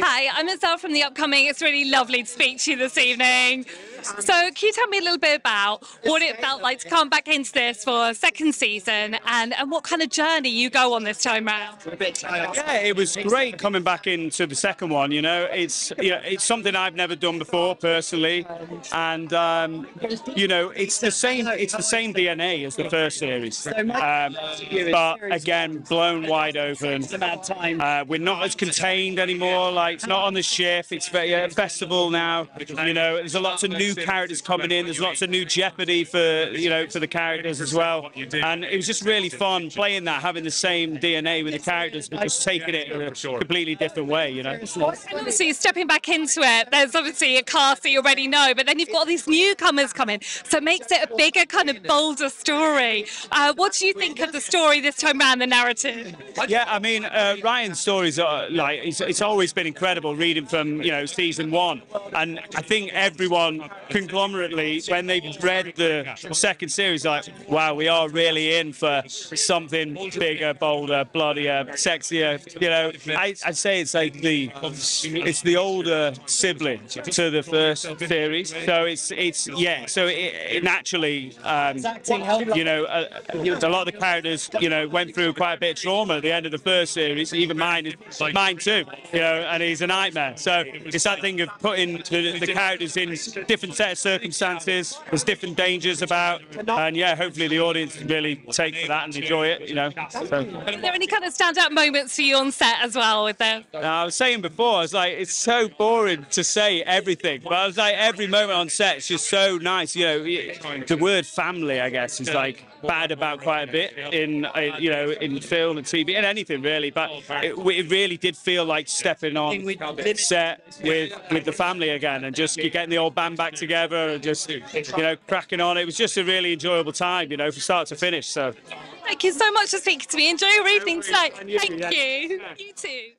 Hi, I'm Ezelle from the upcoming. It's really lovely to speak to you this evening. So, can you tell me a little bit about what it felt like to come back into this for a second season and, and what kind of journey you go on this time round? Yeah, it was great coming back into the second one. You know, it's you know, it's something I've never done before personally, and um, you know, it's the same. It's the same DNA as the first series, um, but again, blown wide open. Uh, we're not as contained anymore. Like it's not on the ship. It's very, a festival now. You know, there's a lots of new characters coming in. There's lots of new jeopardy for you know for the characters as well. And it was just really fun playing that, having the same DNA with the characters, but just taking it in a completely different way. You know. And obviously, stepping back into it, there's obviously a cast that you already know, but then you've got all these newcomers coming, so it makes it a bigger, kind of bolder story. Uh, what do you think of the story this time around, the narrative? Yeah, I mean, uh, Ryan's stories are like it's, it's always been incredible reading from you know season one, and I think everyone conglomerately when they read the second series, like, wow, we are really in for something bigger, bolder, bloodier, sexier. You know, I, I'd say it's like the it's the older sibling to the first series, so it's it's yeah, so it, it naturally, um, you know, a, a lot of the characters, you know, went through quite a bit of trauma at the end of the first series. Even mine, is, mine too. You know, and he's a nightmare. So it's that thing of putting the, the characters in different set of circumstances. There's different dangers about, and yeah, hopefully the audience can really take to that and enjoy it. You know. So. Are there any kind of standout moments for you on set as well with them? I was saying before, I was like, it's so boring to say everything, but I was like, every moment on set is just so nice. You know, the word family, I guess, is like bad about quite a bit in, uh, you know, in film and TV and anything really. But it, it really did feel like stepping on set with with the family again and just getting the old band back together and just, you know, cracking on. It was just a really enjoyable time, you know, from start to finish. So. Thank you so much for speaking to me. Enjoy your evening tonight. Thank you. You too.